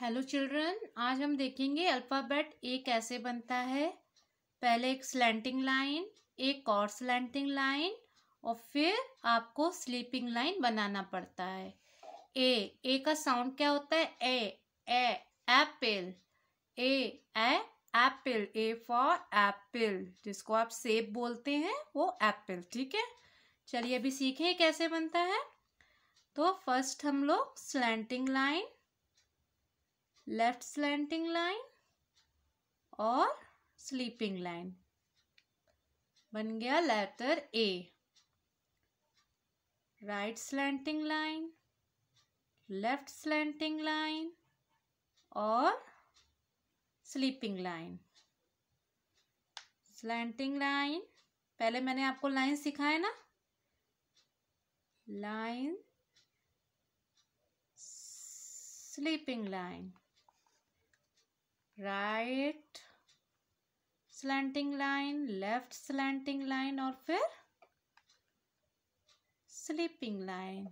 Hello children आज हम देखेंगे अल्फ़ाबेट ए कैसे बनता है। पहले एक स्लैंटिंग लाइन एक और स्लैंटिंग लाइन और फिर आपको स्लीपिंग लाइन बनाना पड़ता है। ए ए का साउंड क्या होता है? A A apple A A apple A for apple जिसको आप सेब बोलते हैं, वो एप्पल ठीक है? चलिए अभी सीखें कैसे बनता है। तो फ़र्स्ट हम लोग slanting line left slanting line और स्लीपिंग लाइन। बन गया letter A. Right slanting line, left slanting line और स्लीपिंग लाइन। स्लैंटिंग लाइन, पहले मैंने आपको लाइन सिखाया ना? Line, sleeping line. right slanting line left slanting line और फिर स्लीपिंग लाइन